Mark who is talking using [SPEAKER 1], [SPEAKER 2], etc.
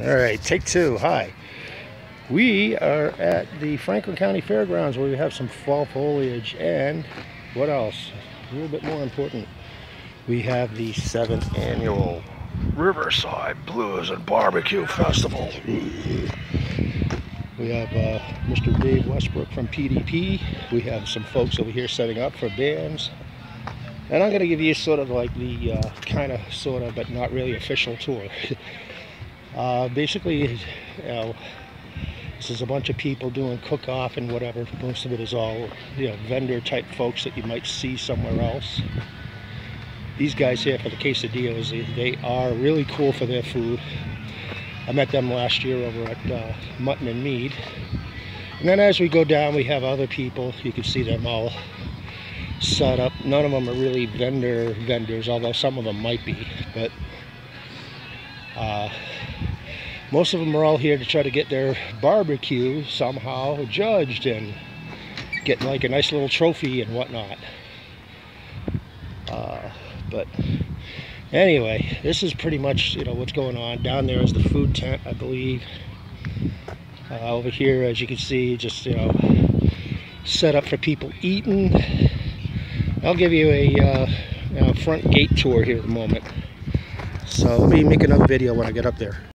[SPEAKER 1] All right, take two. Hi. We are at the Franklin County Fairgrounds where we have some fall foliage and what else? A little bit more important. We have the seventh annual Riverside Blues and Barbecue Festival. We have uh, Mr. Dave Westbrook from PDP. We have some folks over here setting up for bands. And I'm going to give you sort of like the uh, kind of, sort of, but not really official tour. uh, basically, you know, this is a bunch of people doing cook-off and whatever. Most of it is all, you know, vendor-type folks that you might see somewhere else. These guys here for the quesadillas, they are really cool for their food. I met them last year over at uh, Mutton and Mead. And then as we go down, we have other people. You can see them all set up. None of them are really vendor vendors, although some of them might be. But uh, most of them are all here to try to get their barbecue somehow judged and get like a nice little trophy and whatnot. Uh, but anyway, this is pretty much you know what's going on. Down there is the food tent, I believe. Uh, over here, as you can see, just you know set up for people eating. I'll give you a uh, front gate tour here in a moment. So let me make another video when I get up there.